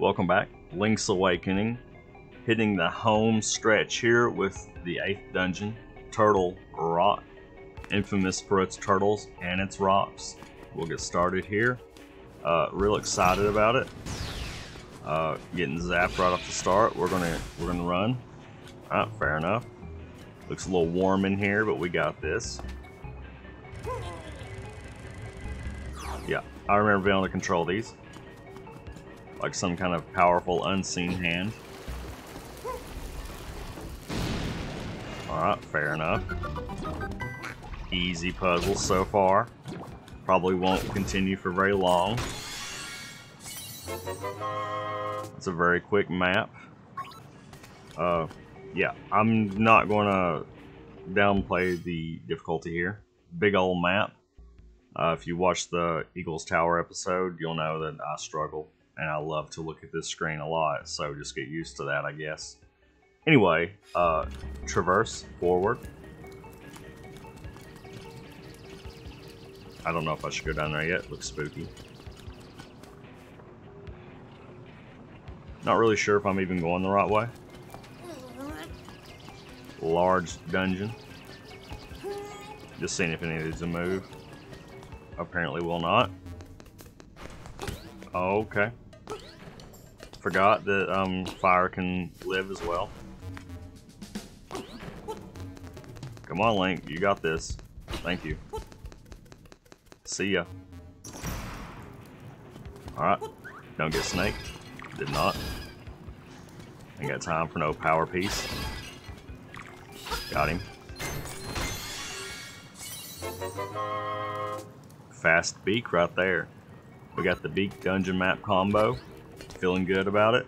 welcome back. Link's Awakening. Hitting the home stretch here with the 8th dungeon, Turtle Rock. Infamous for its turtles and its rocks. We'll get started here. Uh, real excited about it. Uh, getting zapped right off the start. We're gonna we're gonna run. Ah, fair enough. Looks a little warm in here, but we got this. Yeah, I remember being able to control these. Like some kind of powerful unseen hand. Alright, fair enough. Easy puzzle so far. Probably won't continue for very long. It's a very quick map. Uh, yeah, I'm not going to downplay the difficulty here. Big old map. Uh, if you watch the Eagles Tower episode, you'll know that I struggle and I love to look at this screen a lot, so just get used to that, I guess. Anyway, uh, traverse forward. I don't know if I should go down there yet. It looks spooky. Not really sure if I'm even going the right way. Large dungeon. Just seeing if any of these will move. Apparently will not. Okay. Forgot that um, fire can live as well. Come on, Link. You got this. Thank you. See ya. Alright. Don't get snaked. Did not. Ain't got time for no power piece. Got him. Fast beak right there. We got the beak dungeon map combo. Feeling good about it.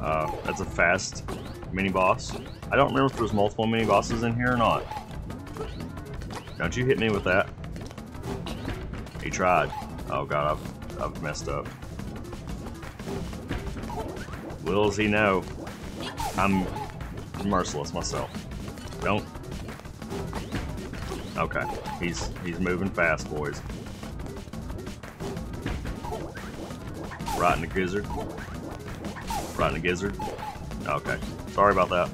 Uh, that's a fast mini boss. I don't remember if there's multiple mini bosses in here or not. Don't you hit me with that. He tried. Oh god, I've, I've messed up. Does he know, I'm merciless myself. Don't. Okay, he's he's moving fast, boys. Right in the gizzard. Right in the gizzard. Okay, sorry about that.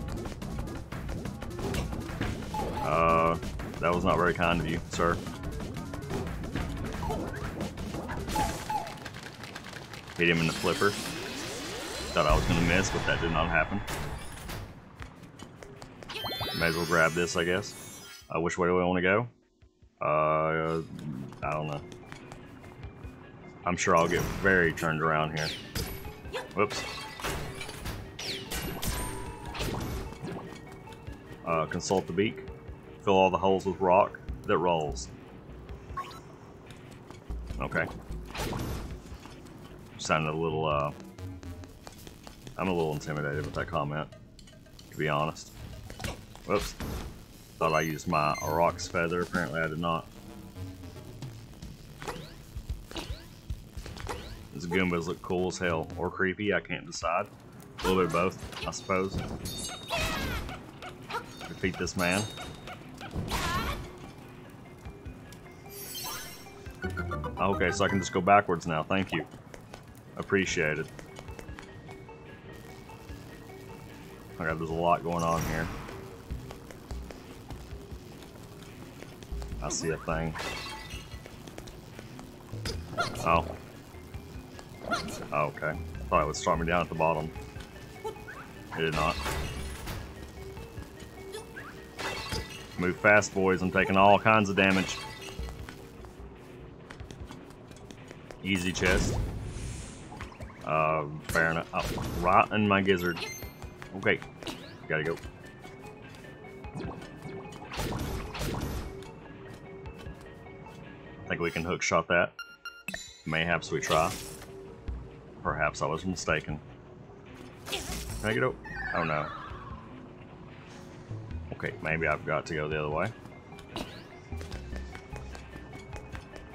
Uh, that was not very kind of you, sir. Hit him in the flipper. Thought I was gonna miss, but that did not happen. May as well grab this, I guess. Uh, which way do I want to go? Uh, I don't know. I'm sure I'll get very turned around here. Whoops. Uh, consult the beak. Fill all the holes with rock that rolls. Okay. Sounded a little, uh... I'm a little intimidated with that comment, to be honest. Whoops. Thought I used my Roc's feather, apparently I did not. Goombas look cool as hell, or creepy, I can't decide. A little bit of both, I suppose. Defeat this man. Okay, so I can just go backwards now, thank you. Appreciate it. Okay, there's a lot going on here. I see a thing. Oh. Oh. Okay. Thought it would start me down at the bottom. It did not. Move fast, boys. I'm taking all kinds of damage. Easy chest. Uh, fair enough. Oh, right in my gizzard. Okay. Gotta go. I think we can hook shot that. Mayhaps we try. Perhaps I was mistaken. Can I get out? Oh no. Okay, maybe I've got to go the other way.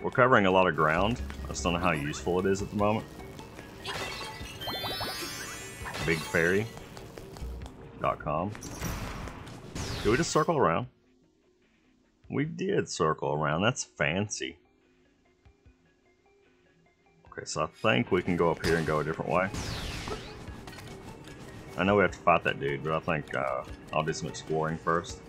We're covering a lot of ground. I just don't know how useful it is at the moment. BigFairy.com. Did we just circle around? We did circle around. That's fancy. Okay, so I think we can go up here and go a different way. I know we have to fight that dude, but I think uh, I'll do some exploring first.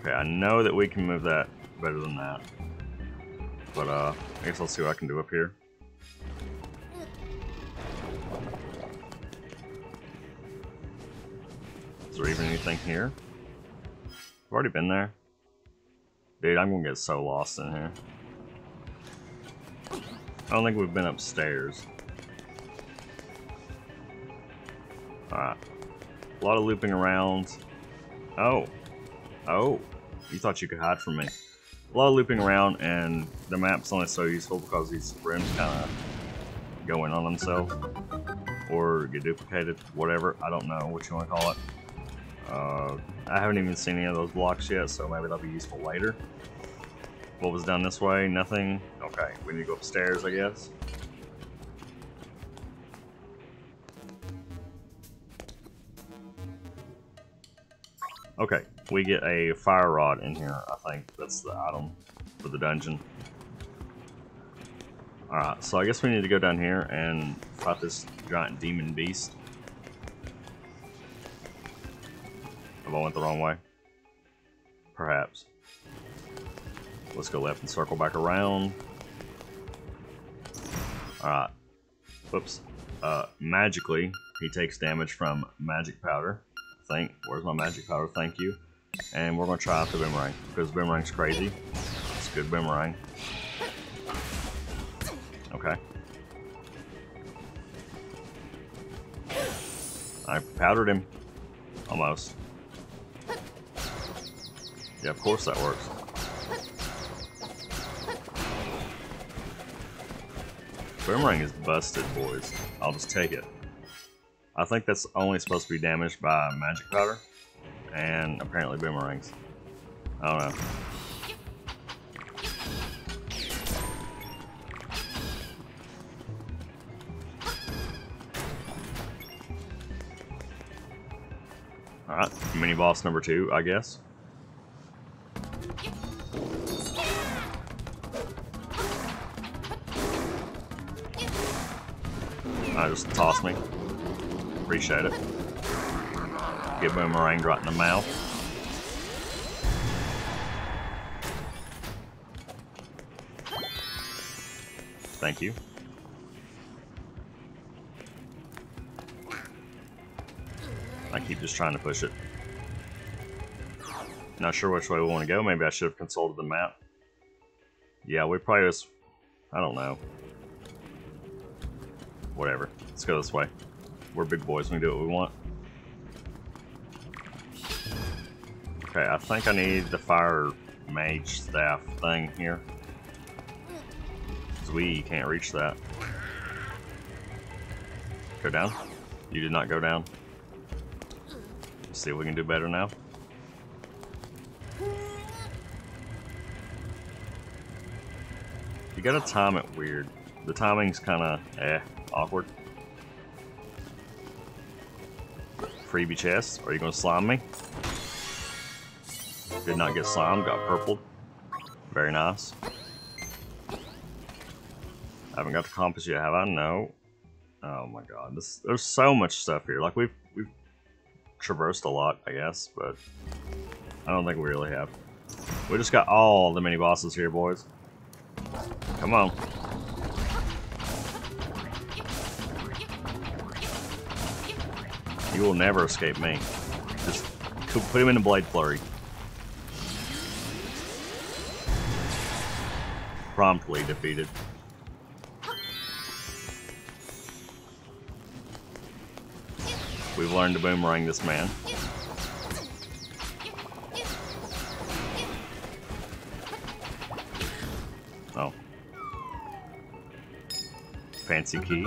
Okay, I know that we can move that better than that. But uh, I guess I'll see what I can do up here. Is there even anything here? I've already been there. Dude, I'm gonna get so lost in here. I don't think we've been upstairs. Alright. A lot of looping around. Oh. Oh. You thought you could hide from me. A lot of looping around, and the map's only so useful because these rims kind of go in on themselves. Or get duplicated, whatever. I don't know what you want to call it. Uh, I haven't even seen any of those blocks yet, so maybe they'll be useful later. What was done this way? Nothing? Okay, we need to go upstairs, I guess. Okay, we get a fire rod in here. I think that's the item for the dungeon. Alright, so I guess we need to go down here and fight this giant demon beast. Have I went the wrong way? Perhaps. Let's go left and circle back around. Alright. Whoops. Uh, magically, he takes damage from magic powder. I Think. Where's my magic powder? Thank you. And we're going to try out the boomerang. Because boomerang's crazy. It's a good boomerang. Okay. I powdered him. Almost. Yeah, of course that works. Boomerang is busted, boys. I'll just take it. I think that's only supposed to be damaged by magic powder and apparently boomerangs. I don't know. Alright, mini boss number two, I guess. Just toss me. Appreciate it. Get boomerang right in the mouth. Thank you. I keep just trying to push it. Not sure which way we want to go. Maybe I should have consulted the map. Yeah, we probably just... I don't know. Whatever. Let's go this way. We're big boys. We can do what we want. Okay, I think I need the fire mage staff thing here. Because we can't reach that. Go down? You did not go down. Let's see if we can do better now. You gotta time it weird. The timing's kinda eh, awkward. Freebie chest. Are you gonna slime me? Did not get slimed, got purpled. Very nice. I haven't got the compass yet, have I? No. Oh my god, this, there's so much stuff here. Like we've we've traversed a lot, I guess, but I don't think we really have. We just got all the mini bosses here, boys. Come on. You will never escape me. Just put him in a blade flurry. Promptly defeated. We've learned to boomerang this man. Oh. Fancy key.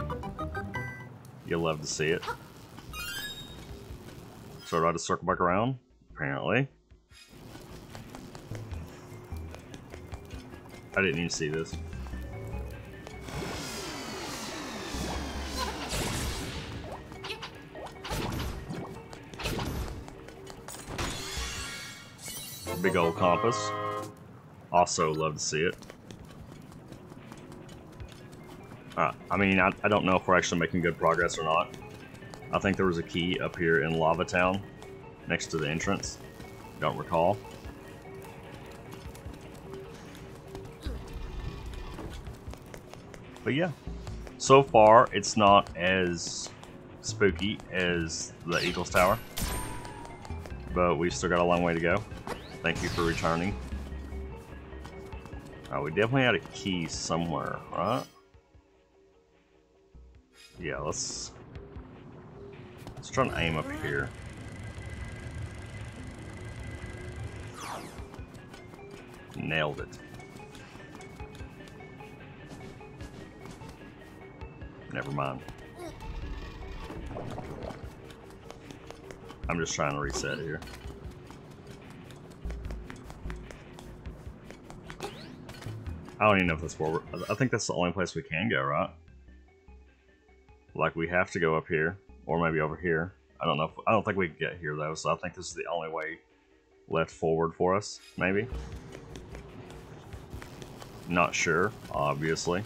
You'll love to see it. So do I just circle back around? Apparently. I didn't even see this. Big old compass. Also love to see it. Uh, I mean, I, I don't know if we're actually making good progress or not. I think there was a key up here in Lava Town, next to the entrance. Don't recall. But yeah, so far it's not as spooky as the Eagles Tower. But we've still got a long way to go. Thank you for returning. Oh, we definitely had a key somewhere, right? Yeah, let's let's try and aim up here. Nailed it. Never mind. I'm just trying to reset here. I don't even know if that's where I think that's the only place we can go, right? Like we have to go up here, or maybe over here. I don't know. If, I don't think we can get here though, so I think this is the only way left forward for us, maybe. Not sure, obviously.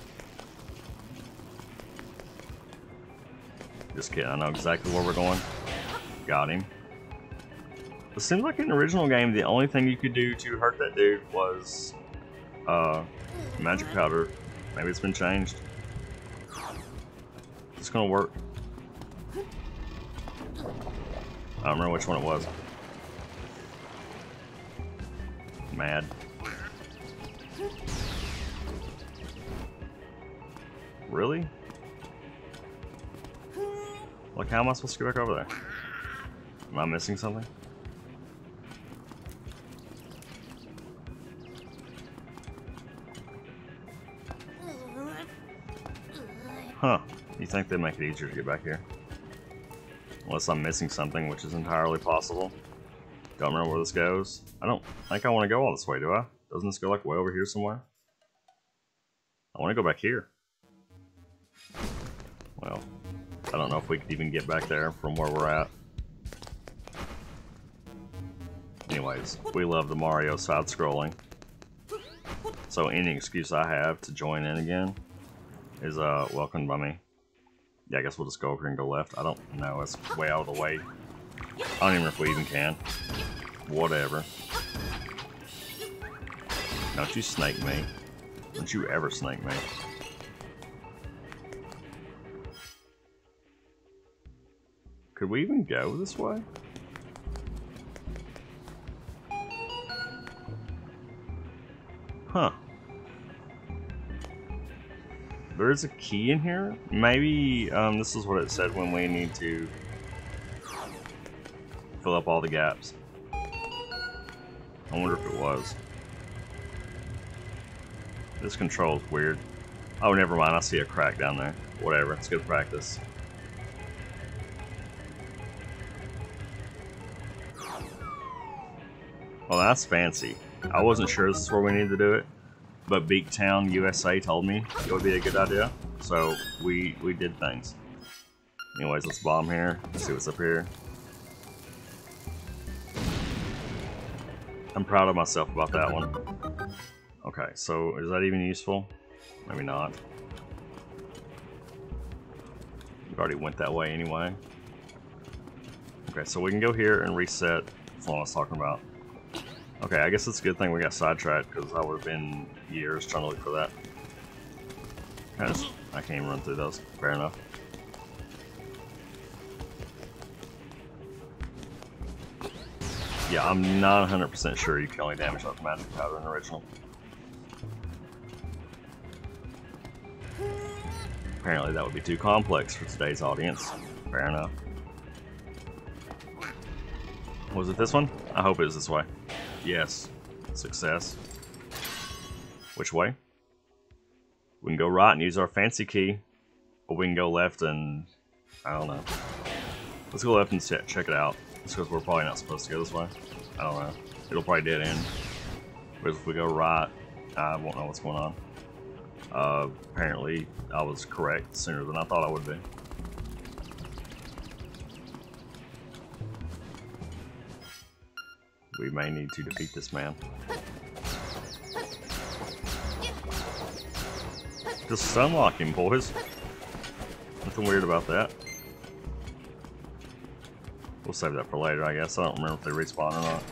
Just kidding, I know exactly where we're going. Got him. It seems like in the original game, the only thing you could do to hurt that dude was uh, magic powder. Maybe it's been changed. It's gonna work. I don't remember which one it was. Mad. Really? Like, how am I supposed to get back over there? Am I missing something? Huh. You think they'd make it easier to get back here? Unless I'm missing something, which is entirely possible. Don't remember where this goes. I don't think I want to go all this way, do I? Doesn't this go like way over here somewhere? I want to go back here. Well, I don't know if we could even get back there from where we're at. Anyways, we love the Mario side-scrolling. So any excuse I have to join in again is uh, welcomed by me. Yeah, I guess we'll just go over here and go left. I don't know, it's way out of the way. I don't even know if we even can. Whatever. Don't you snake me. Don't you ever snake me. Could we even go this way? Huh. There is a key in here? Maybe um, this is what it said when we need to fill up all the gaps. I wonder if it was. This control's weird. Oh, never mind. I see a crack down there. Whatever. It's good practice. Well, that's fancy. I wasn't sure this is where we needed to do it, but Beaktown, USA told me it would be a good idea, so we we did things. Anyways, let's bomb here. Let's see what's up here. I'm proud of myself about that one. Okay, so is that even useful? Maybe not. We already went that way anyway. Okay, so we can go here and reset. That's what I was talking about. Okay, I guess it's a good thing we got sidetracked because I would have been years trying to look for that. I, just, I can't even run through those. Fair enough. Yeah, I'm not 100% sure you can only damage with magic powder in the original. Apparently that would be too complex for today's audience. Fair enough. Was it this one? I hope it was this way. Yes. Success. Which way? We can go right and use our fancy key, or we can go left and... I don't know. Let's go left and check it out. Just because we're probably not supposed to go this way. I don't know. It'll probably dead end. But if we go right, I won't know what's going on. Uh, apparently, I was correct sooner than I thought I would be. We may need to defeat this man. Just stunlock him, boys. Nothing weird about that. We'll save that for later, I guess. I don't remember if they respawn or not.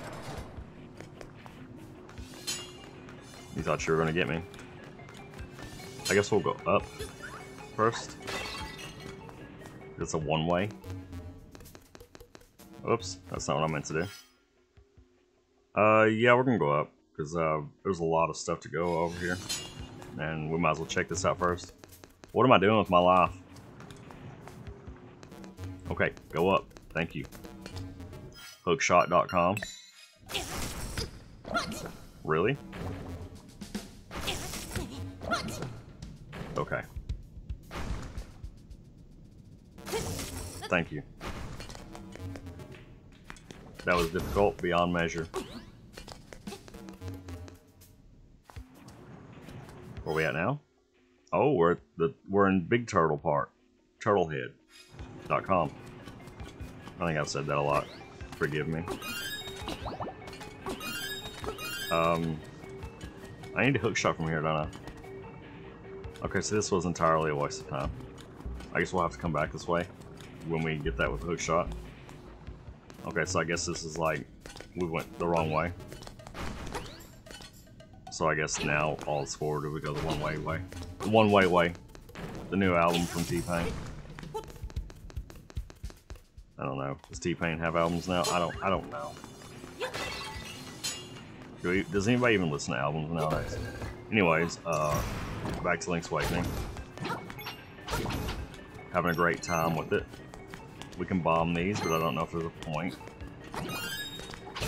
You thought you were going to get me. I guess we'll go up first. It's a one-way. Oops, that's not what I meant to do. Uh, yeah, we're gonna go up, because uh, there's a lot of stuff to go over here. And we might as well check this out first. What am I doing with my life? Okay, go up. Thank you. Hookshot.com. Really? Okay. Thank you. That was difficult beyond measure. Where we at now? Oh, we're the we're in Big Turtle Park. Turtlehead.com. I think I've said that a lot. Forgive me. Um I need a hook shot from here, don't I? Okay, so this was entirely a waste of time. I guess we'll have to come back this way when we get that with a hook shot. Okay, so I guess this is like, we went the wrong way. So I guess now all is forward if we go the one way way. The one way way. The new album from T-Pain. I don't know. Does T-Pain have albums now? I don't I don't know. Do we, does anybody even listen to albums nowadays? Anyways, uh back to Link's Awakening. Having a great time with it. We can bomb these, but I don't know if there's a point.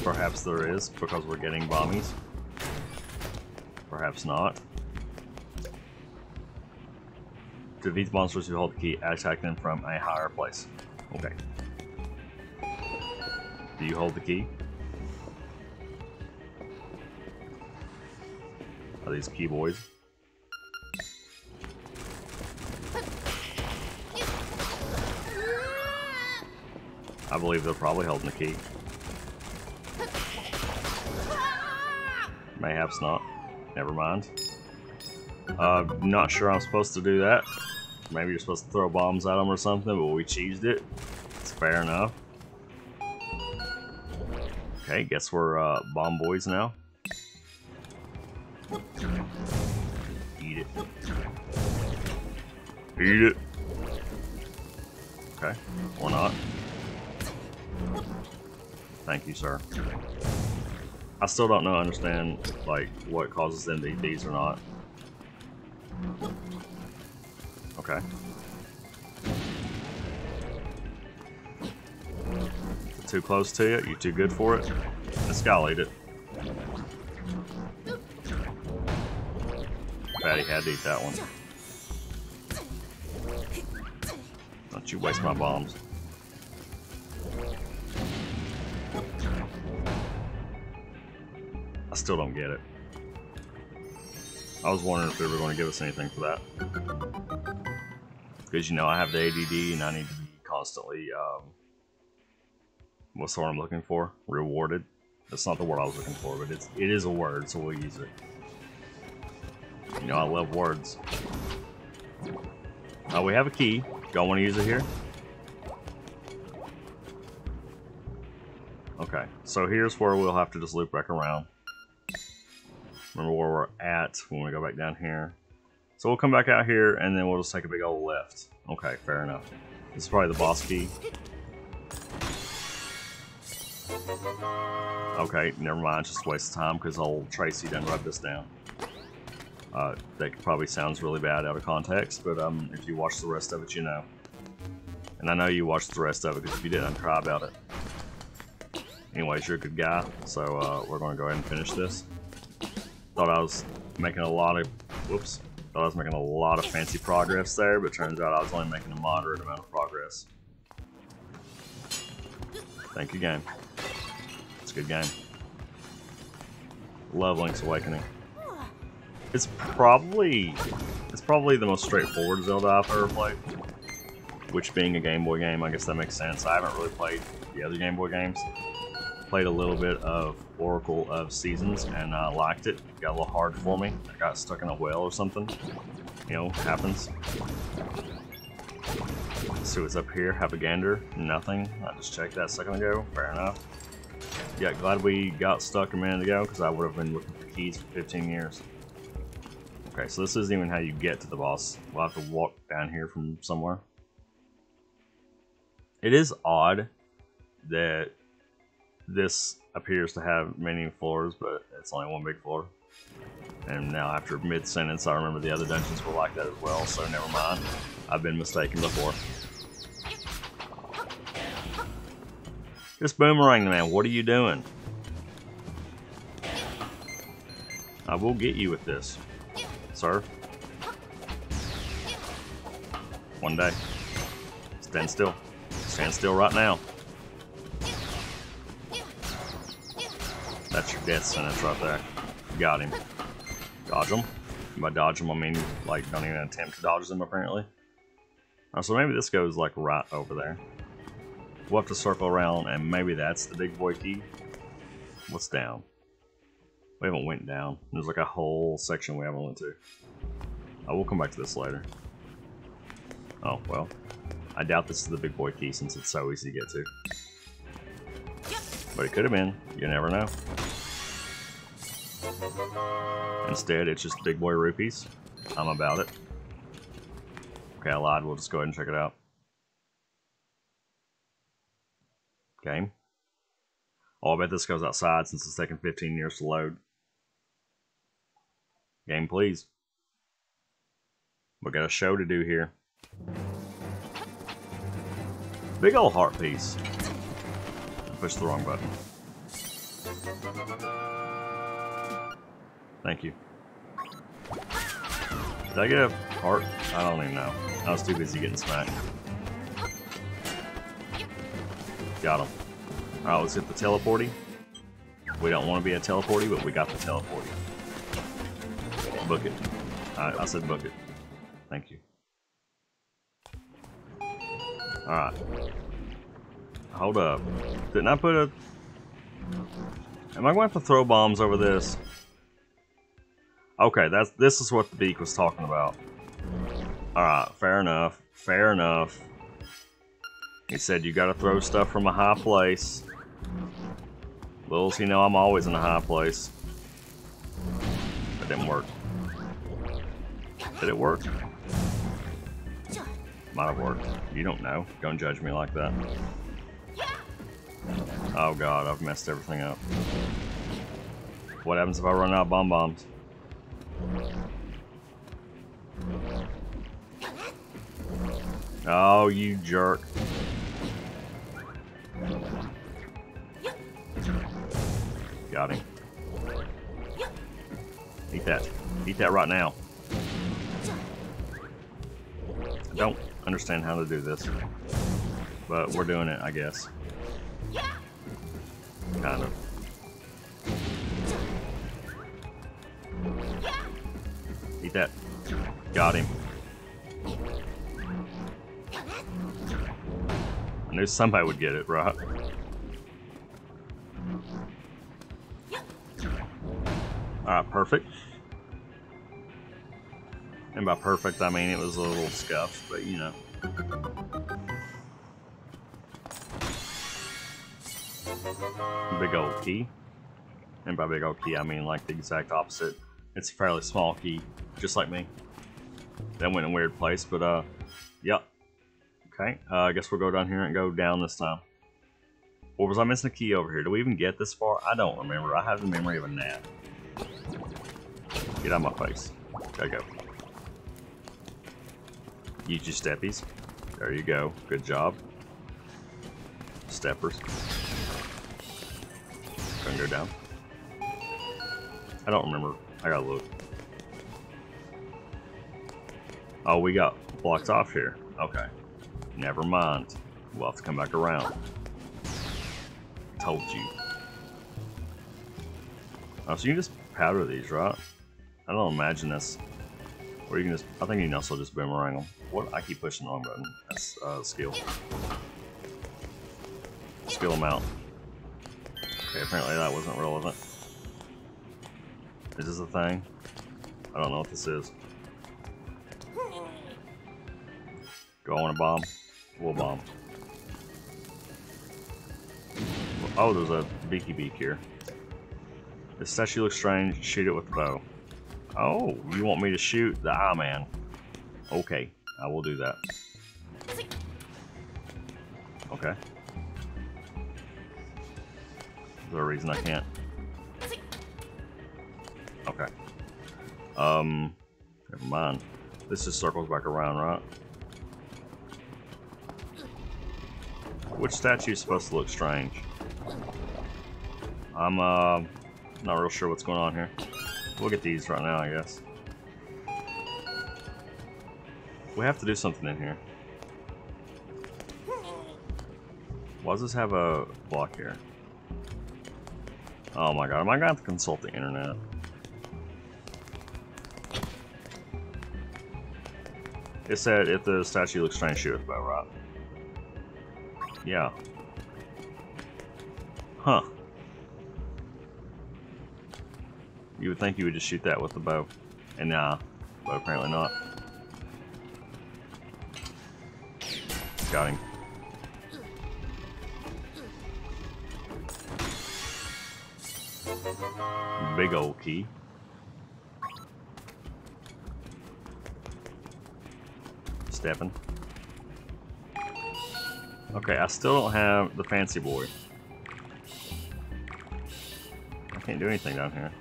Perhaps there is, because we're getting bombies. Perhaps not. To defeat monsters who hold the key, attack them from a higher place. Okay. Do you hold the key? Are these key boys? I believe they're probably holding the key. Mayhaps not. Never mind. Uh, not sure I'm supposed to do that. Maybe you're supposed to throw bombs at them or something, but we cheesed it. It's fair enough. Okay, guess we're uh, bomb boys now. Eat it. Eat it. Okay, or not. Thank you, sir. I still don't know, understand, like, what causes them to eat these or not. Okay. Too close to you? You too good for it? This guy eat it. Fatty had to eat that one. Don't you waste my bombs. Still don't get it. I was wondering if they were going to give us anything for that. Because, you know, I have the ADD and I need to be constantly, um, what's the word I'm looking for? Rewarded. That's not the word I was looking for, but it's, it is a word, so we'll use it. You know, I love words. Oh, we have a key. Don't want to use it here? Okay, so here's where we'll have to just loop back around. Remember where we're at when we go back down here. So we'll come back out here and then we'll just take a big old left. Okay, fair enough. This is probably the boss key. Okay, never mind, just waste time because old Tracy done wrote this down. Uh, that probably sounds really bad out of context, but um, if you watch the rest of it, you know. And I know you watched the rest of it because if you didn't, cry about it. Anyways, you're a good guy, so uh, we're going to go ahead and finish this. Thought I was making a lot of, whoops, thought I was making a lot of fancy progress there, but turns out I was only making a moderate amount of progress. Thank you, game. It's a good game. Love Link's Awakening. It's probably, it's probably the most straightforward Zelda I've ever played. Which being a Game Boy game, I guess that makes sense. I haven't really played the other Game Boy games. Played a little bit of Oracle of Seasons and uh, liked it. Got a little hard for me. I got stuck in a well or something. You know, happens. Let's see what's up here. Have a gander. Nothing. I just checked that a second ago. Fair enough. Yeah, glad we got stuck a minute ago because I would have been looking for keys for 15 years. Okay, so this isn't even how you get to the boss. We'll have to walk down here from somewhere. It is odd that this appears to have many floors, but it's only one big floor. And now after mid-sentence, I remember the other dungeons were like that as well, so never mind. I've been mistaken before. Just boomerang man, what are you doing? I will get you with this, sir. One day. Stand still. Stand still right now. That's your death sentence right there. Got him. Dodge him. By dodge him, I mean, like, don't even attempt to dodge them, apparently. Oh, so maybe this goes, like, right over there. We'll have to circle around, and maybe that's the big boy key. What's down? We haven't went down. There's, like, a whole section we haven't went to. Uh, I will come back to this later. Oh, well. I doubt this is the big boy key since it's so easy to get to. But it could have been. You never know. Instead, it's just big boy rupees. I'm about it. Okay, I lied. We'll just go ahead and check it out. Game. Oh, I bet this goes outside since it's taking 15 years to load. Game, please. We got a show to do here. Big old heart piece. Push the wrong button. Thank you. Did I get a heart? I don't even know. I was too busy getting smacked. Got him. Alright, let's hit the teleporty. We don't want to be a teleporty, but we got the teleporty. Book it. I, I said book it. Thank you. Alright. Hold up. Didn't I put a... Am I going to have to throw bombs over this? Okay, that's this is what the beak was talking about. Alright, fair enough. Fair enough. He said you gotta throw stuff from a high place. Little does he know I'm always in a high place. That didn't work. Did it work? Might have worked. You don't know. Don't judge me like that. Oh god, I've messed everything up. What happens if I run out of bomb bombs? Oh, you jerk. Got him. Eat that. Eat that right now. I don't understand how to do this. But we're doing it, I guess. Kind of. That. Got him. I knew somebody would get it, right? Alright, perfect. And by perfect, I mean it was a little scuffed, but you know. Big old key. And by big old key, I mean like the exact opposite. It's a fairly small key, just like me. That went in a weird place, but uh, yep. Okay, uh, I guess we'll go down here and go down this time. Or was I missing a key over here? Do we even get this far? I don't remember. I have the memory of a gnat. Get out of my face. Gotta go. Use your steppies. There you go. Good job. Steppers. Gonna go down. I don't remember. I gotta look. Oh, we got blocked off here. Okay. Never mind. We'll have to come back around. Told you. Oh, so you can just powder these, right? I don't imagine this. Or you can just, I think you can also just boomerang them. What? I keep pushing the wrong button. That's uh, skill. Skill them out. Okay, apparently that wasn't relevant. Is this a thing? I don't know what this is. Go on a bomb. We'll bomb. Oh, there's a beaky beak here. This statue looks strange. Shoot it with the bow. Oh, you want me to shoot the eye man? Okay, I will do that. Okay. Is there a reason I can't? Okay. Um, never mind. This just circles back around, right? Which statue is supposed to look strange? I'm, uh, not real sure what's going on here. We'll get these right now, I guess. We have to do something in here. Why does this have a block here? Oh my god, am I gonna have to consult the internet? It said if the statue looks strange, shoot with bow, right? Yeah. Huh. You would think you would just shoot that with the bow. And nah, but apparently not. Got him. Big old key. Okay, I still don't have the fancy boy. I can't do anything down here.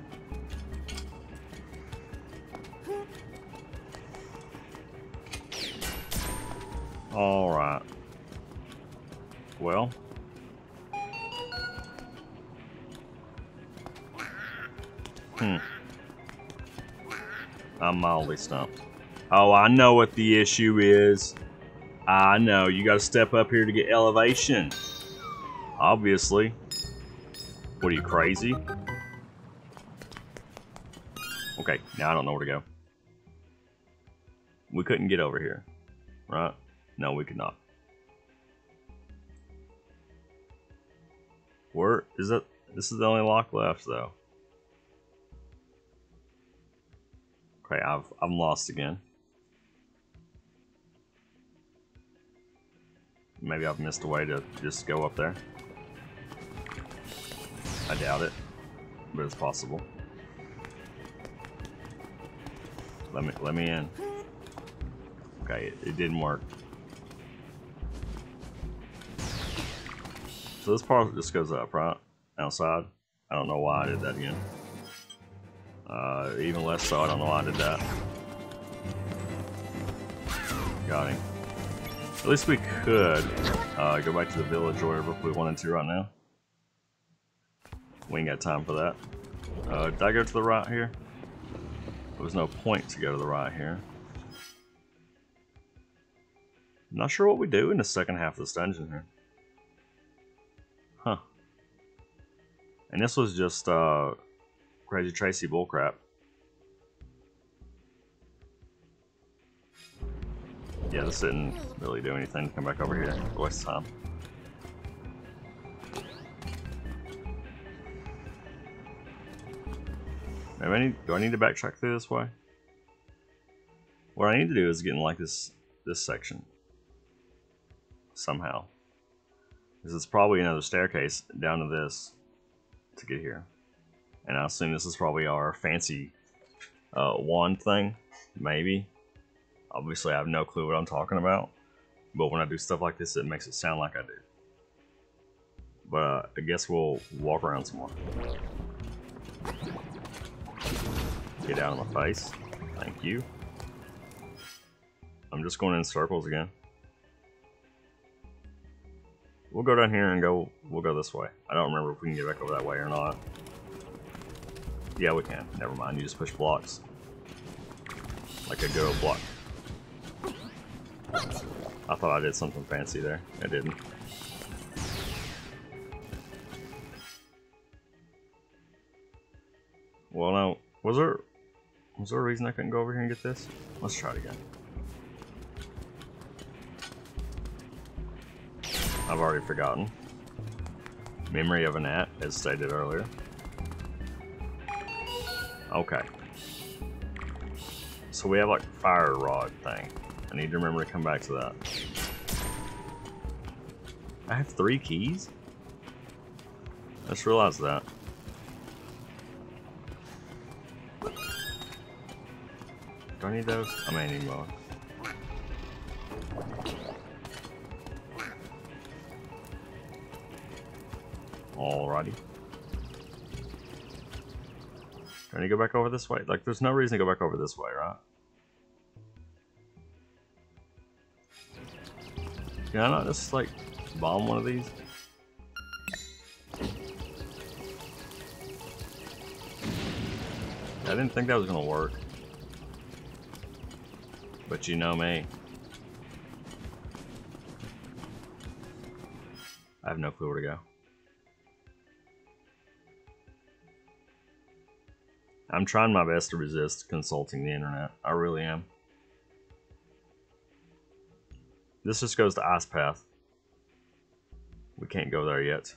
Alright. Well. Hmm. I'm mildly stumped. Oh, I know what the issue is. I know, you gotta step up here to get elevation. Obviously. What are you, crazy? Okay, now I don't know where to go. We couldn't get over here, right? No, we could not. Where is it? This is the only lock left, though. Okay, I've I'm lost again. Maybe I've missed a way to just go up there. I doubt it, but it's possible. Let me let me in. Okay, it, it didn't work. So this part just goes up, right? Outside. I don't know why I did that again. Uh, even less so, I don't know why I did that. Got him. At least we could uh, go back to the village or if we wanted to right now. We ain't got time for that. Uh, did I go to the right here? There was no point to go to the right here. Not sure what we do in the second half of this dungeon here. Huh. And this was just uh, Crazy Tracy bullcrap. Yeah, this didn't really do anything to come back over here. Waste time. Maybe I need, do I need to backtrack through this way? What I need to do is get in like this this section somehow. Because it's probably another staircase down to this to get here. And I assume this is probably our fancy uh, wand thing. Maybe. Obviously, I have no clue what I'm talking about. But when I do stuff like this, it makes it sound like I do. But uh, I guess we'll walk around some more. Get out of my face. Thank you. I'm just going in circles again. We'll go down here and go, we'll go this way. I don't remember if we can get back over that way or not. Yeah, we can. Never mind, you just push blocks. Like a go block. I thought I did something fancy there. I didn't. Well, now, was there was there a reason I couldn't go over here and get this? Let's try it again. I've already forgotten. Memory of an at, as stated earlier. Okay. So we have like fire rod thing. I need to remember to come back to that. I have three keys? I just realized that. Do I need those? I may need more. Alrighty. Can I need to go back over this way? Like, there's no reason to go back over this way, right? Can I not just, like, bomb one of these? I didn't think that was gonna work. But you know me. I have no clue where to go. I'm trying my best to resist consulting the internet. I really am. This just goes to Ice Path. We can't go there yet.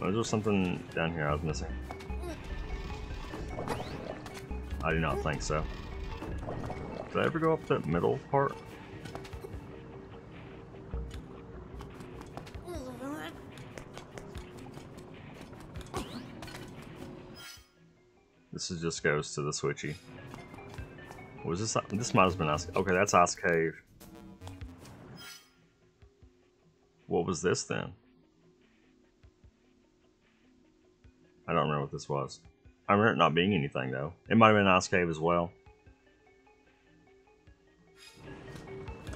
Was there something down here I was missing? I do not think so. Did I ever go up that middle part? This is just goes to the switchy. Was this? This might have been Ice. Okay, that's Ice Cave. What was this then? I don't remember what this was. I remember it not being anything though. It might have been Ice Cave as well.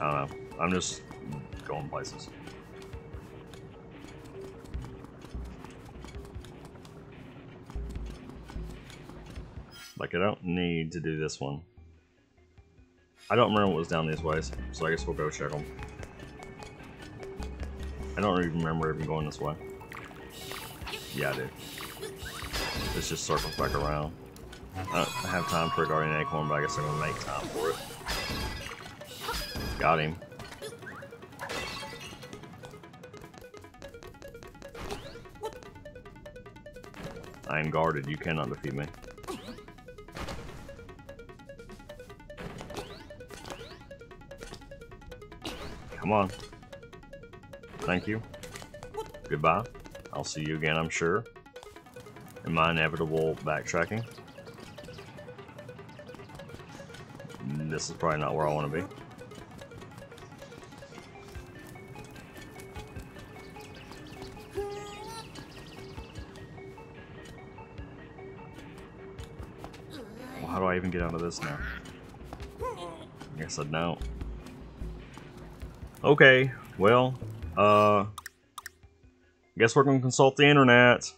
I don't know. I'm just going places. Like, I don't need to do this one. I don't remember what was down these ways, so I guess we'll go check them. I don't even remember even going this way. Yeah, I did. Let's just circle back around. I don't have time for a Guardian Acorn, but I guess I'm gonna make time for it. Got him. I am guarded, you cannot defeat me. Come on. Thank you. Goodbye. I'll see you again, I'm sure. In my inevitable backtracking. This is probably not where I want to be. Well, how do I even get out of this now? I guess I don't. Okay, well, uh, guess we're gonna consult the internet.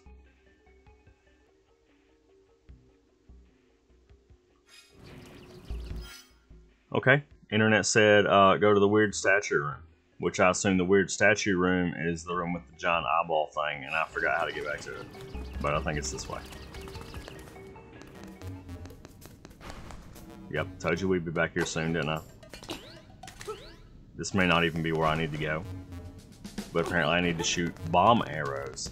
Okay, internet said uh, go to the weird statue room, which I assume the weird statue room is the room with the giant eyeball thing, and I forgot how to get back to it. But I think it's this way. Yep, told you we'd be back here soon, didn't I? This may not even be where I need to go. But apparently I need to shoot bomb arrows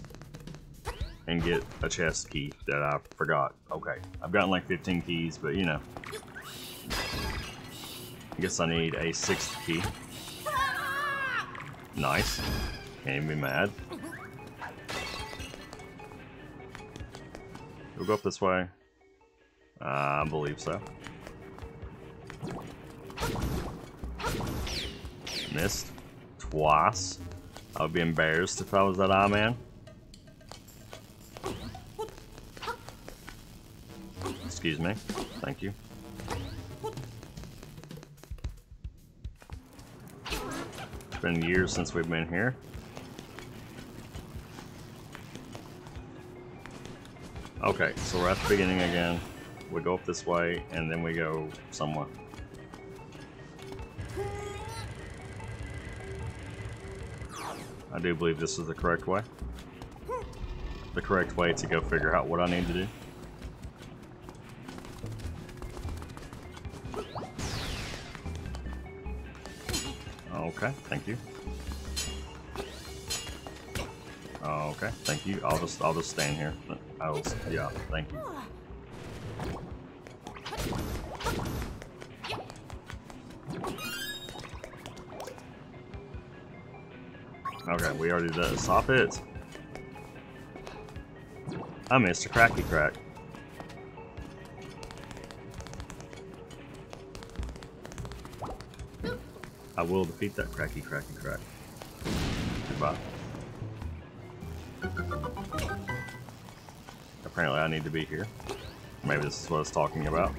and get a chest key that I forgot. Okay, I've gotten like 15 keys, but you know. I guess I need a sixth key. Nice. Can't even be mad. We'll go up this way. Uh, I believe so. Missed. Twice. I would be embarrassed if I was that eye man. Excuse me. Thank you. It's been years since we've been here. Okay, so we're at the beginning again. We go up this way, and then we go somewhere. Do believe this is the correct way. The correct way to go figure out what I need to do. Okay, thank you. Okay, thank you. I'll just I'll just stand here. I will. Yeah, thank you. Okay, we already did. Stop it. I missed a cracky crack. I will defeat that cracky cracky crack. Goodbye. Apparently I need to be here. Maybe this is what it's talking about.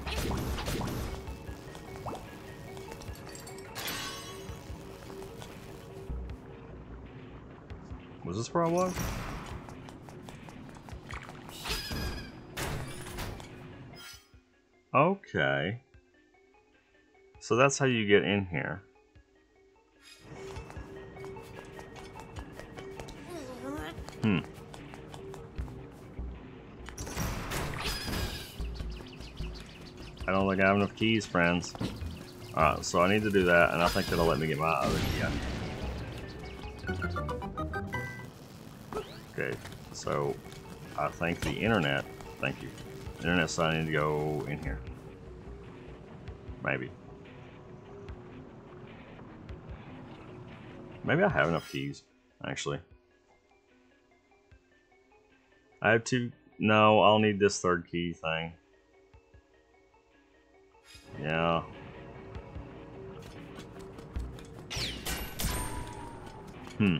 Was this where I was? Okay. So that's how you get in here. Hmm. I don't think I have enough keys, friends. Alright, so I need to do that, and I think that'll let me get my other key. Okay, so I think the internet, thank you. Internet so I need to go in here. Maybe. Maybe I have enough keys, actually. I have two. No, I'll need this third key thing. Yeah. Hmm.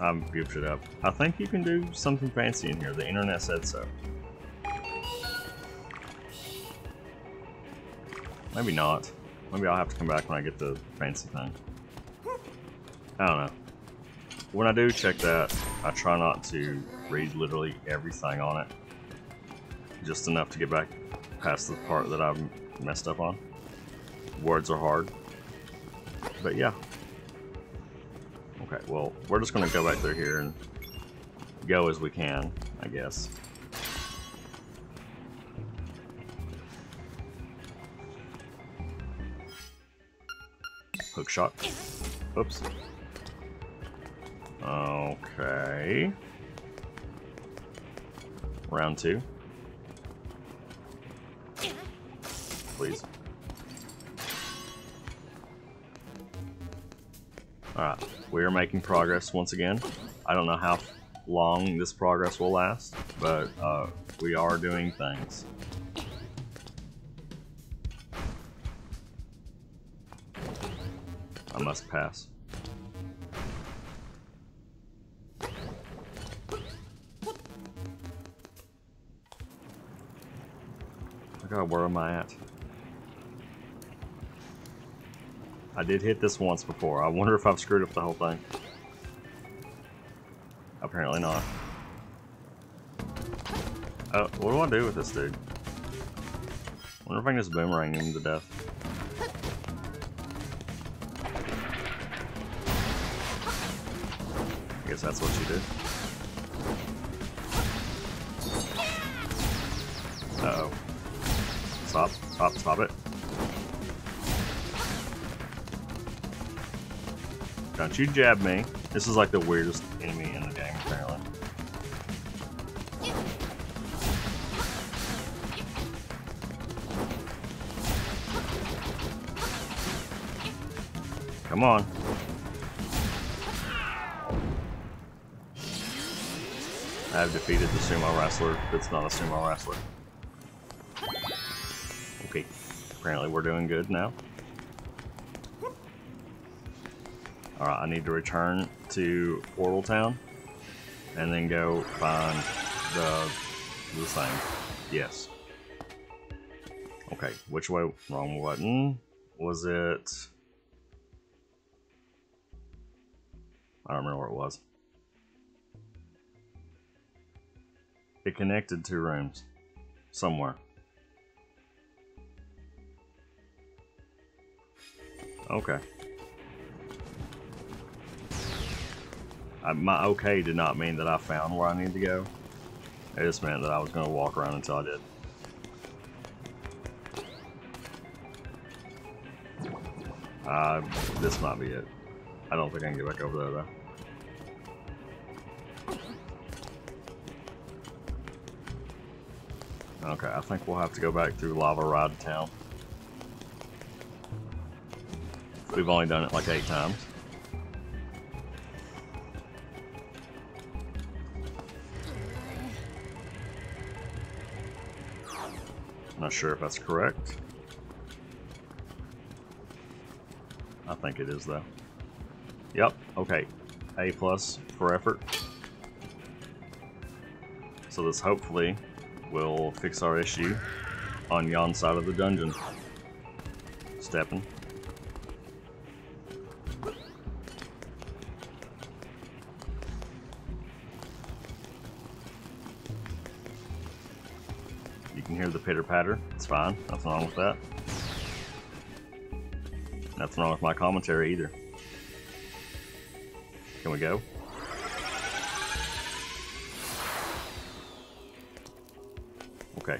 I'm goofed it up. I think you can do something fancy in here. The internet said so. Maybe not. Maybe I'll have to come back when I get the fancy thing. I don't know. When I do check that, I try not to read literally everything on it. Just enough to get back past the part that I've messed up on. Words are hard. But yeah. Okay, well, we're just to go back through here and go as we can, I guess. Hook shot. Oops. Okay. Round two. Please. Alright, we are making progress once again. I don't know how long this progress will last, but uh, we are doing things. I must pass. God, where am I at? I did hit this once before. I wonder if I've screwed up the whole thing. Apparently not. Oh, what do I do with this dude? wonder if I can just boomerang him to death. I guess that's what you do. Uh oh Stop, stop, stop it. Don't you jab me. This is like the weirdest enemy in the game, apparently. Come on. I have defeated the sumo wrestler that's not a sumo wrestler. Okay, apparently we're doing good now. Alright, I need to return to Portal Town and then go find the, the thing. Yes. Okay, which way? Wrong button. Was it... I don't remember where it was. It connected two rooms. Somewhere. Okay. I, my okay did not mean that I found where I needed to go. It just meant that I was going to walk around until I did. Uh, this might be it. I don't think I can get back over there though. Okay, I think we'll have to go back through Lava Ride Town. We've only done it like eight times. Not sure if that's correct. I think it is though. Yep, okay. A plus for effort. So this hopefully will fix our issue on yon side of the dungeon. Stepping. It's fine. Nothing wrong with that. Nothing wrong with my commentary either. Can we go? Okay.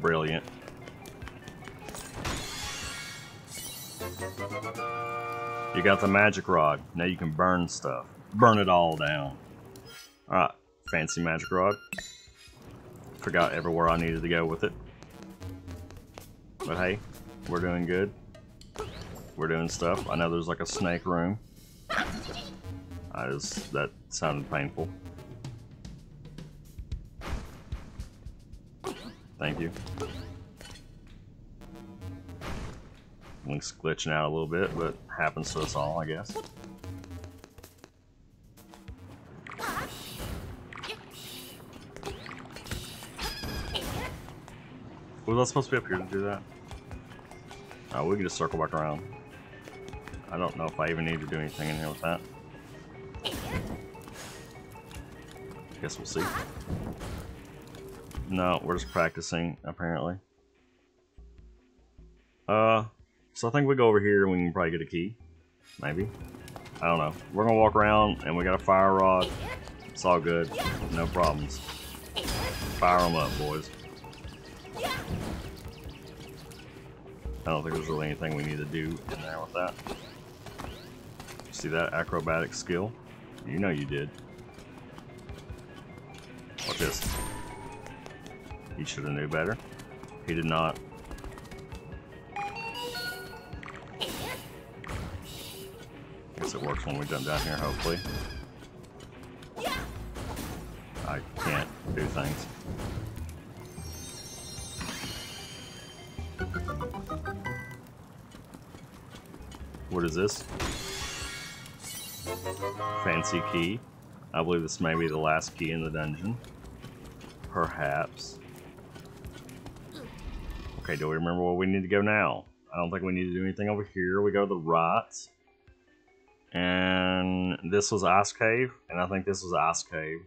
Brilliant. You got the magic rod. Now you can burn stuff. Burn it all down. Fancy magic rod. Forgot everywhere I needed to go with it. But hey, we're doing good. We're doing stuff. I know there's like a snake room. I just, that sounded painful. Thank you. Link's glitching out a little bit, but happens to us all, I guess. Was I supposed to be up here to do that? Oh, we can just circle back around. I don't know if I even need to do anything in here with that. I guess we'll see. No, we're just practicing, apparently. Uh, so I think we go over here and we can probably get a key. Maybe. I don't know. We're gonna walk around and we got a fire rod. It's all good. No problems. Fire them up, boys. I don't think there's really anything we need to do in there with that. See that acrobatic skill? You know you did. Watch this. He should have knew better. He did not. Guess it works when we jump down here, hopefully. I can't do things. What is this? Fancy key. I believe this may be the last key in the dungeon. Perhaps. Okay, do we remember where we need to go now? I don't think we need to do anything over here. We go to the right. And this was Ice Cave, and I think this was Ice Cave.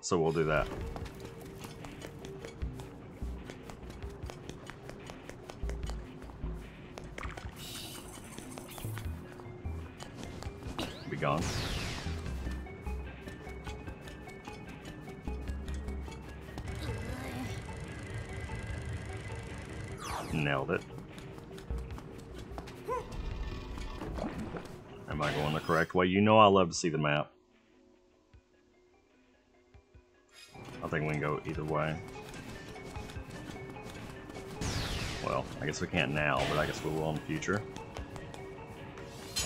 So we'll do that. Gone. Nailed it. Am I going the correct way? You know I love to see the map. I think we can go either way. Well, I guess we can't now, but I guess we will in the future.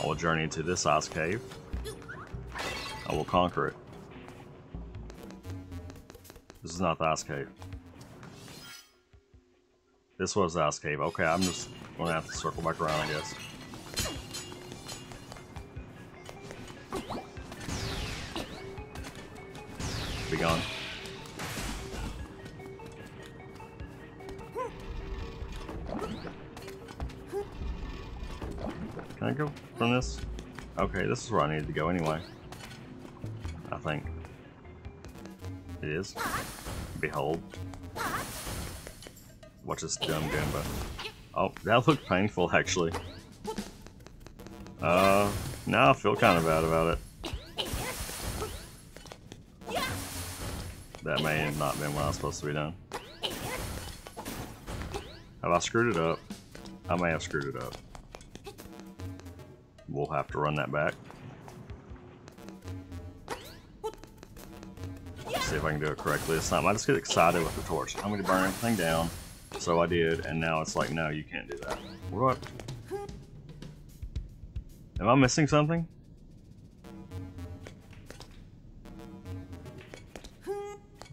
I will journey to this ice cave. I will conquer it. This is not the ice cave. This was the ice cave. Okay, I'm just gonna have to circle back around, I guess. Be gone. Can I go from this? Okay, this is where I needed to go anyway. Think. It is. Behold. Watch this dumb Goomba. Oh, that looked painful actually. Uh, now I feel kind of bad about it. That may have not been what I was supposed to be doing. Have I screwed it up? I may have screwed it up. We'll have to run that back. See if I can do it correctly this time. I just get excited with the torch. I'm going to burn everything down. So I did, and now it's like, no, you can't do that. What? Am I missing something?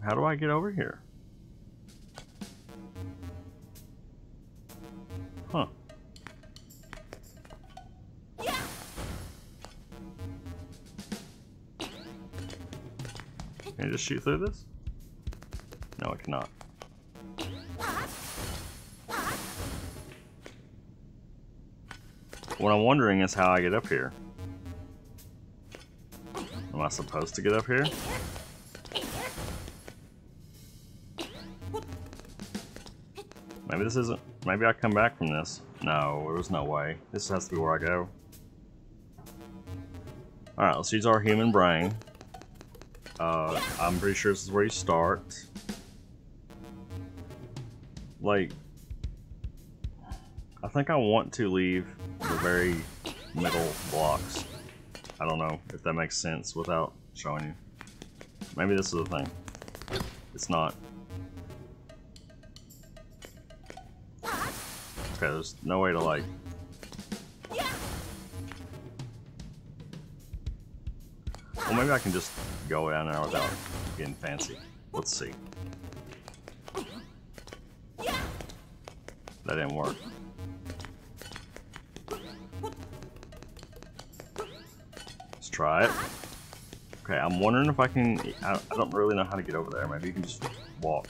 How do I get over here? Just shoot through this? No, I cannot. What I'm wondering is how I get up here. Am I supposed to get up here? Maybe this isn't... Maybe I come back from this. No, there's no way. This has to be where I go. Alright, let's use our human brain. Uh, I'm pretty sure this is where you start. Like... I think I want to leave the very middle blocks. I don't know if that makes sense without showing you. Maybe this is the thing. It's not. Okay, there's no way to like... maybe I can just go down there without getting fancy. Let's see. That didn't work. Let's try it. Okay, I'm wondering if I can... I, don't really know how to get over there. Maybe you can just walk.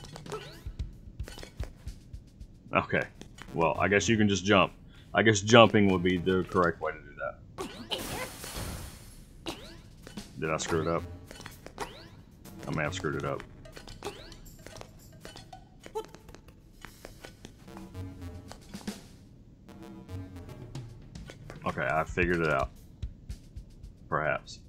Okay, well, I guess you can just jump. I guess jumping would be the correct way to do Did I screw it up? I may have screwed it up. Okay, I figured it out. Perhaps.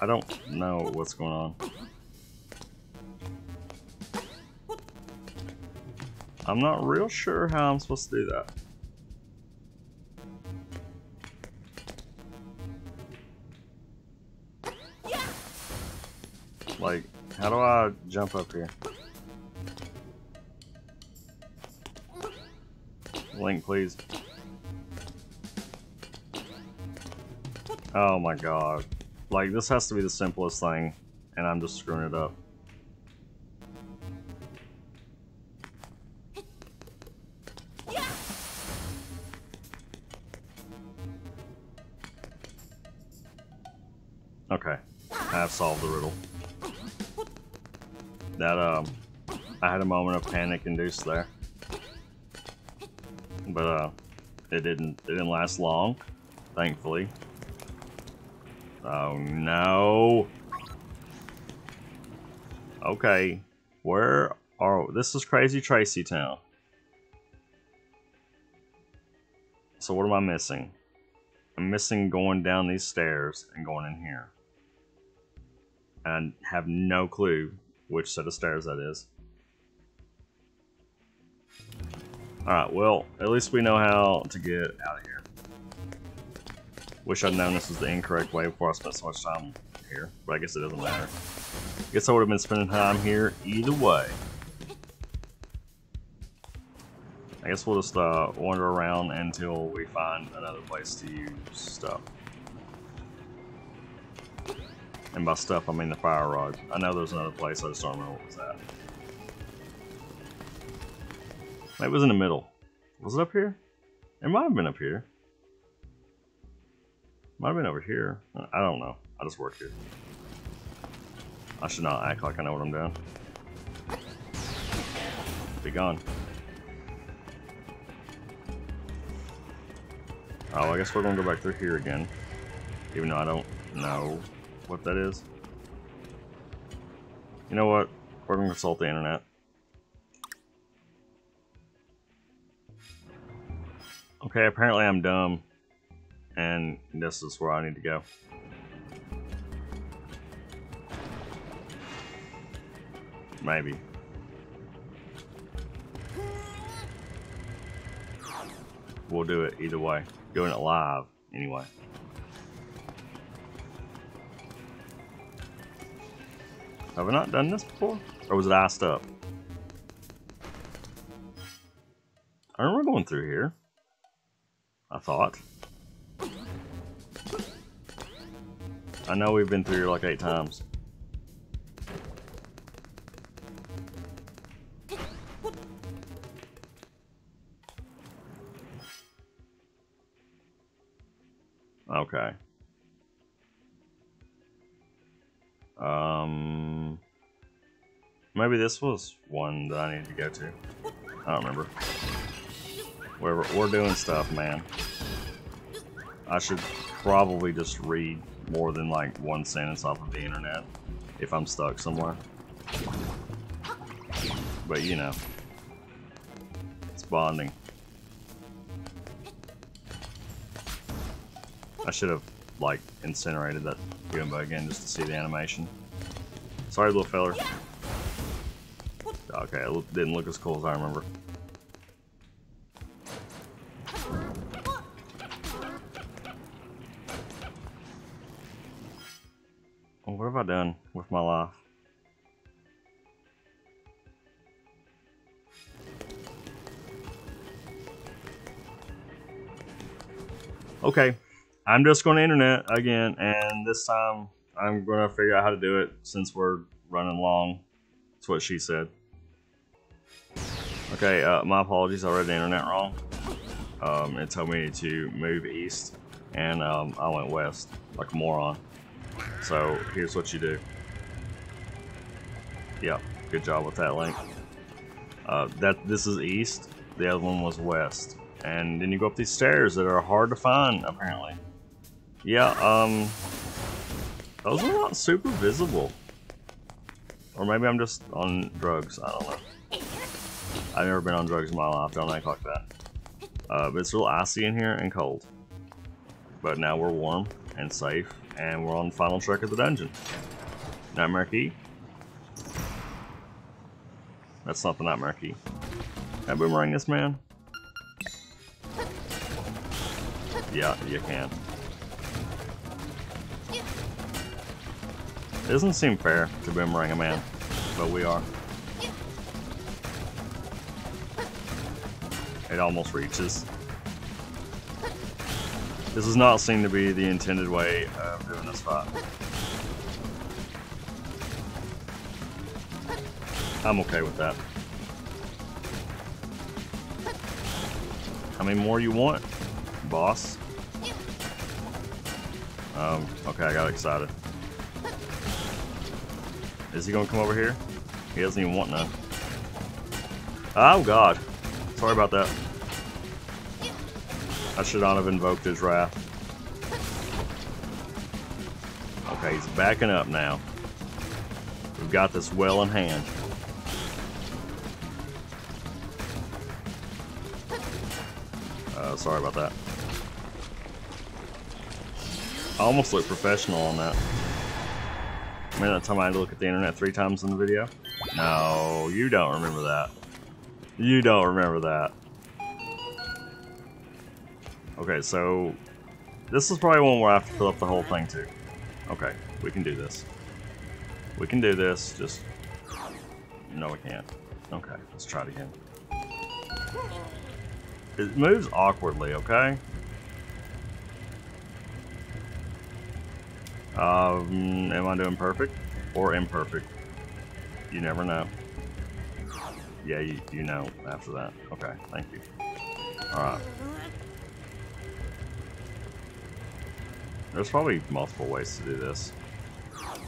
I don't know what's going on. I'm not real sure how I'm supposed to do that. Like, how do I jump up here? Link, please. Oh my god. Like, this has to be the simplest thing, and I'm just screwing it up. Had a moment of panic induced there. But, uh, it didn't, it didn't last long, thankfully. Oh no. Okay. Where are this is crazy Tracy town. So what am I missing? I'm missing going down these stairs and going in here. And have no clue which set of stairs that is. Alright, well, at least we know how to get out of here. Wish I'd known this was the incorrect way before I spent so much time here, but I guess it doesn't matter. Guess I would have been spending time here either way. I guess we'll just uh, wander around until we find another place to use stuff. And by stuff, I mean the fire rod. I know there's another place, I just don't remember what was at. It was in the middle. Was it up here? It might have been up here. Might have been over here. I don't know. I just work here. I should not act like I know what I'm doing. Be gone. Oh, I guess we're gonna go back through here again. Even though I don't know what that is. You know what? We're gonna consult the internet. Okay, apparently I'm dumb. and this is where I need to go. Maybe. We'll do it either way. Doing it live, anyway. Have I not done this before? Or was it iced up? I remember going through here. I thought. I know we've been through here like eight times. Okay. Um, maybe this was one that I needed to go to. I don't remember. We're, we're doing stuff, man. I should probably just read more than like one sentence off of the internet if I'm stuck somewhere. But you know, it's bonding. I should have like incinerated that Goomba again just to see the animation. Sorry, little feller. Okay, it didn't look as cool as I remember. I done with my life? Okay, I'm just going to internet again, and this time I'm going to figure out how to do it since we're running long. That's what she said. Okay, uh, my apologies, I read the internet wrong. Um, it told me to move east, and um, I went west, like a moron. So, here's what you do. Yep, good job with that link. Uh, that This is east, the other one was west. And then you go up these stairs that are hard to find, apparently. Yeah, um... Those are not super visible. Or maybe I'm just on drugs, I don't know. I've never been on drugs in my life, don't act like that. Uh, but it's real icy in here and cold. But now we're warm and safe, and we're on final track of the dungeon. Nightmare key. That's not the nightmare key. Can I boomerang this man? Yeah, you can. It doesn't seem fair to boomerang a man, but we are. It almost reaches. This does not seem to be the intended way of doing this fight. I'm okay with that. How many more you want, boss? Um, okay, I got excited. Is he gonna come over here? He doesn't even want none. Oh god. Sorry about that. I should not have invoked his wrath. Okay, he's backing up now. We've got this well in hand. Uh, sorry about that. I almost look professional on that. Remember that time I had to look at the internet three times in the video? No, you don't remember that. You don't remember that. Okay, so this is probably one where I have to fill up the whole thing too. Okay, we can do this. We can do this, just... No, we can't. Okay, let's try it again. It moves awkwardly, okay? Um, am I doing perfect or imperfect? You never know. Yeah, you, you know after that. Okay, thank you. Alright. There's probably multiple ways to do this.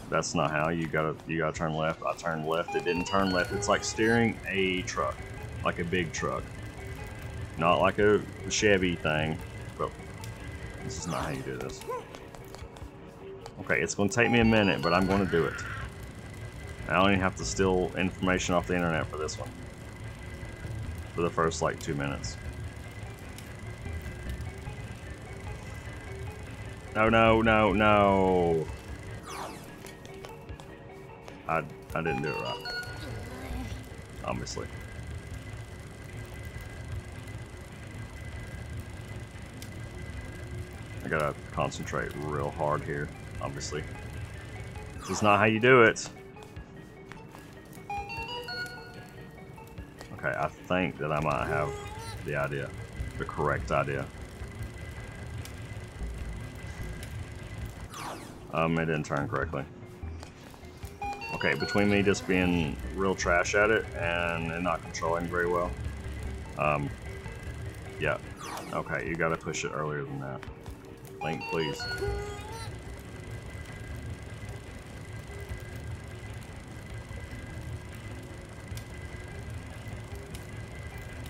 That's not how you gotta you gotta turn left. I turned left. It didn't turn left. It's like steering a truck, like a big truck, not like a Chevy thing. But this is not how you do this. Okay, it's to take me a minute, but I'm going to do it. I don't even have to steal information off the internet for this one. For the first, like, two minutes. No, no, no, no. I, I didn't do it right. Obviously. I gotta concentrate real hard here, obviously. This is not how you do it. Okay, I think that I might have the idea, the correct idea. Um, it didn't turn correctly. Okay, between me just being real trash at it and not controlling very well. Um, yeah. Okay, you gotta push it earlier than that. Link, please.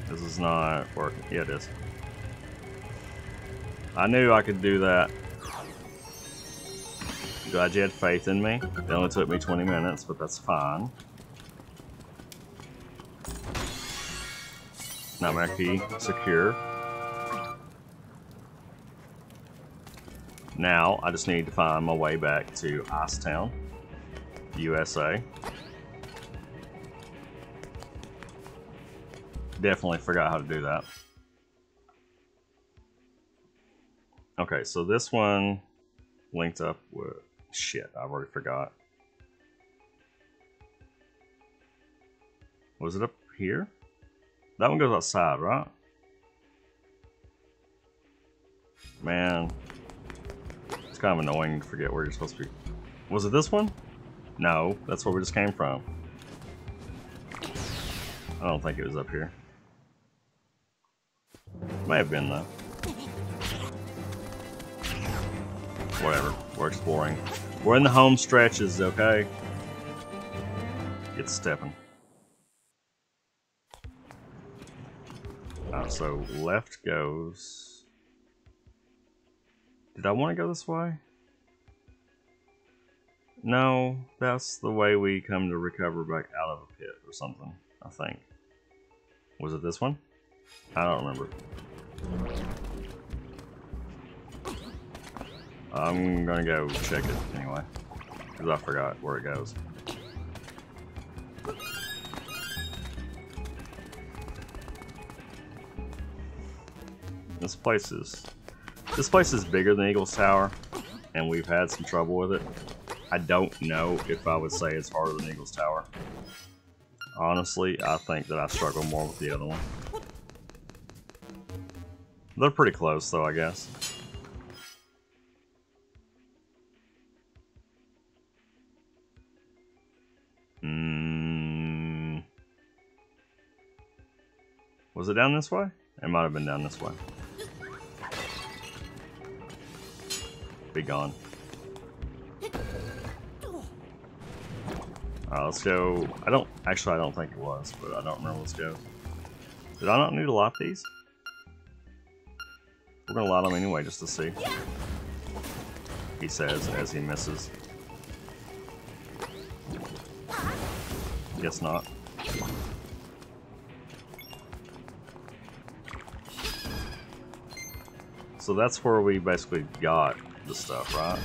This is not working. Yeah, it is. I knew I could do that. Glad you had faith in me. It only took me 20 minutes, but that's fine. Nightmare key secure. Now, I just need to find my way back to Icetown, USA. Definitely forgot how to do that. Okay, so this one linked up with... Shit, I've already forgot. Was it up here? That one goes outside, right? Man, it's kind of annoying to forget where you're supposed to be. Was it this one? No, that's where we just came from. I don't think it was up here. May have been though. Whatever, we're exploring. We're in the home stretches, okay? Get stepping. Uh, so left goes did I want to go this way? No, that's the way we come to recover back out of a pit or something, I think. Was it this one? I don't remember. I'm gonna go check it anyway, because I forgot where it goes. This place is this place is bigger than Eagle's Tower, and we've had some trouble with it. I don't know if I would say it's harder than Eagle's Tower. Honestly, I think that I struggle more with the other one. They're pretty close, though, I guess. Was it down this way? It might have been down this way. be gone. Alright, let's go. I don't, actually I don't think it was, but I don't remember. Let's go. Did I not need to lock these? We're gonna lock them anyway, just to see. He says as he misses. Guess not. So that's where we basically got the stuff, right?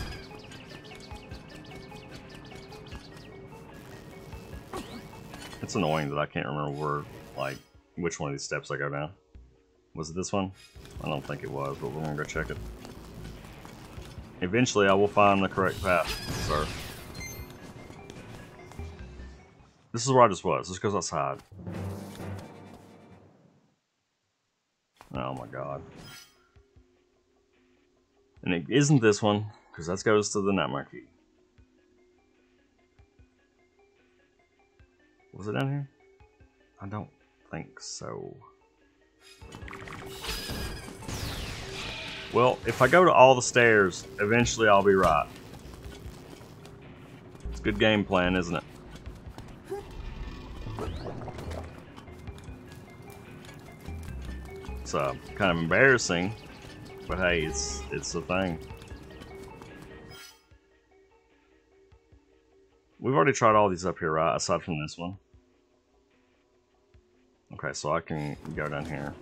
It's annoying that I can't remember where, like, which one of these steps I go down. Was it this one? I don't think it was, but we're gonna go check it. Eventually I will find the correct path, sir. This is where I just was. This goes outside. Oh my god. And it isn't this one, because that goes to the Nightmare key. Was it down here? I don't think so. Well, if I go to all the stairs, eventually I'll be right. It's good game plan, isn't it? It's uh, kind of embarrassing but hey, it's it's the thing. We've already tried all these up here, right? Aside from this one. Okay, so I can go down here.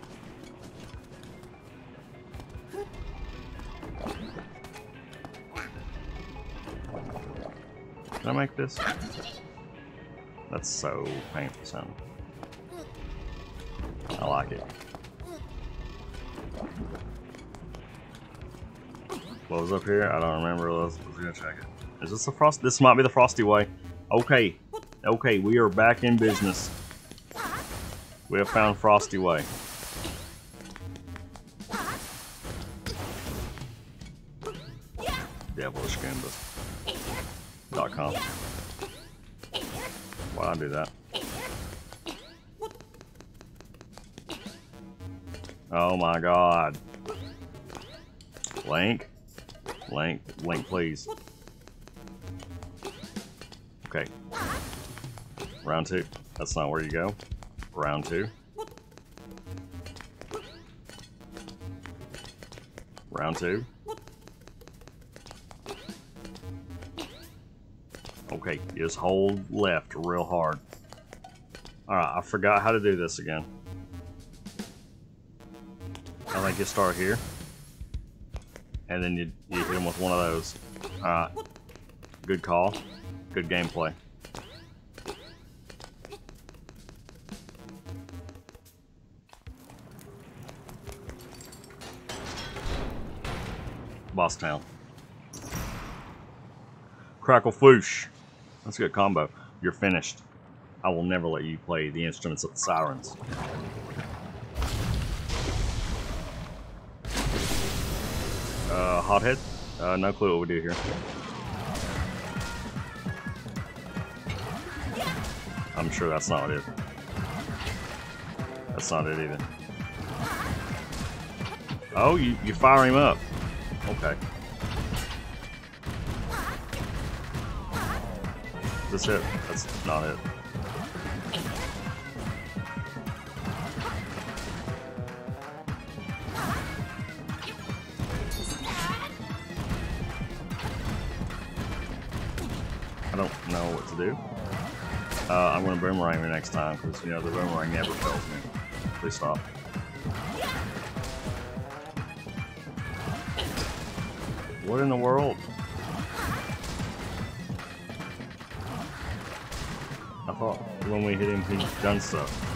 Can I make this? That's so painful sound. I like it. What was up here? I don't remember. Let's, let's go check it. Is this the frost? This might be the frosty way. Okay. Okay, we are back in business. We have found Frosty Way. DevilishGambas.com. Why'd I do that? Oh my god. Link? Link, link please. Okay. Round two. That's not where you go. Round two. Round two. Okay, just hold left real hard. Alright, I forgot how to do this again. I think you start here. And then you, you hit him with one of those. Alright. Good call. Good gameplay. Boss Town. Crackle Foosh. That's a good combo. You're finished. I will never let you play the instruments of the sirens. Hothead? Uh, no clue what we do here. I'm sure that's not it. That's not it even. Oh, you, you fire him up. Okay. Is this it? That's not it. Boomerang the next time because, you know, the boomerang never fails me. Please stop. What in the world? I thought when we hit him, he'd done stuff.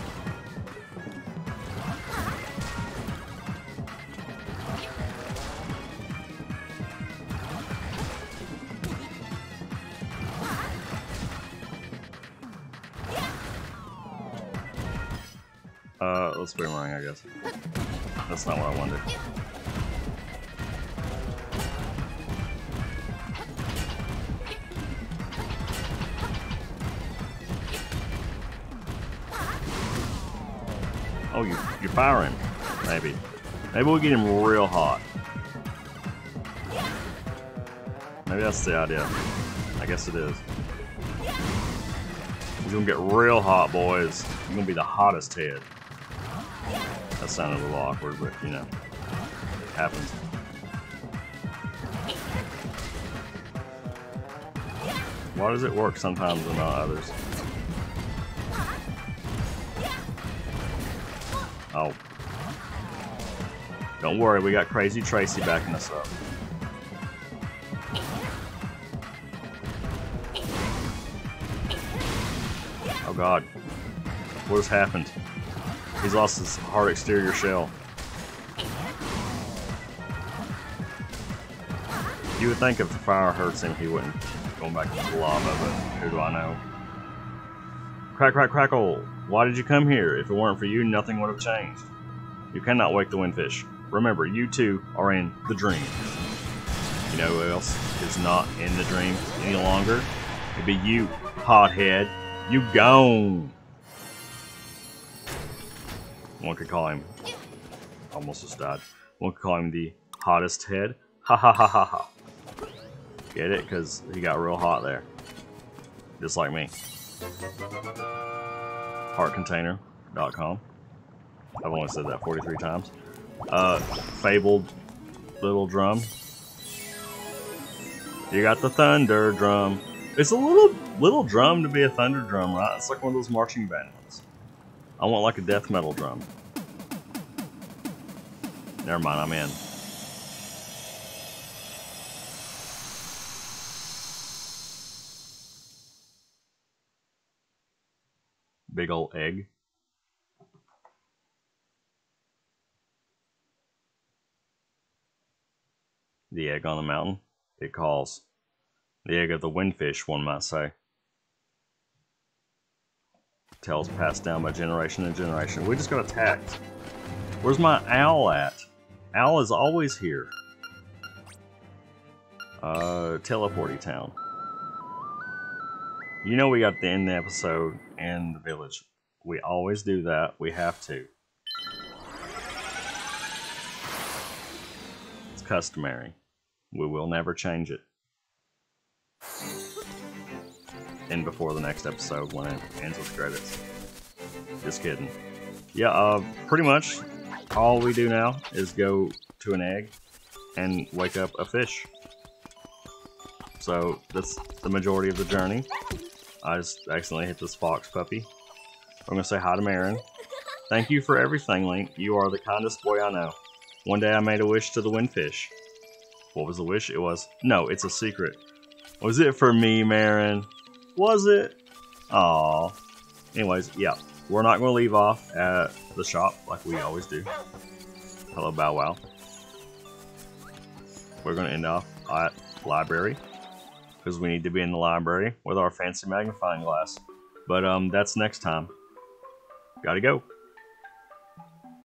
Boomerang, I guess. That's not what I wanted. Oh, you, you're firing. Maybe. Maybe we'll get him real hot. Maybe that's the idea. I guess it is. He's gonna get real hot, boys. He's gonna be the hottest head. Sounded a little awkward, but you know, it happens. Why does it work sometimes and not others? Oh. Don't worry, we got Crazy Tracy backing us up. Oh god. What has happened? He's lost his hard exterior shell. You would think if the fire hurts him, he wouldn't go back into the lava, but who do I know? Crack, crack, crackle! Why did you come here? If it weren't for you, nothing would have changed. You cannot wake the windfish. Remember, you two are in the dream. You know who else is not in the dream any longer? It'd be you, hothead. You gone. One could call him. Almost just died. One could call him the hottest head. Ha ha ha ha ha. Get it? Because he got real hot there. Just like me. Heartcontainer.com. I've only said that 43 times. Uh, fabled little drum. You got the thunder drum. It's a little little drum to be a thunder drum, right? It's like one of those marching band ones. I want like a death metal drum. Never mind, I'm in. Big old egg. The egg on the mountain, it calls. The egg of the windfish, one might say. Tales passed down by generation and generation. We just got attacked. Where's my owl at? Owl is always here. Uh, teleporty town. You know we got to end the episode in the village. We always do that. We have to. It's customary. We will never change it. And before the next episode when it ends with credits. Just kidding. Yeah, uh, pretty much all we do now is go to an egg and wake up a fish. So that's the majority of the journey. I just accidentally hit this fox puppy. I'm gonna say hi to Marin. Thank you for everything, Link. You are the kindest boy I know. One day I made a wish to the windfish. What was the wish? It was, no, it's a secret. Was it for me, Marin? Was it? Aw. Anyways, yeah, we're not going to leave off at the shop like we always do. Hello, Bow Wow. We're going to end off at library because we need to be in the library with our fancy magnifying glass. But um, that's next time. Gotta go.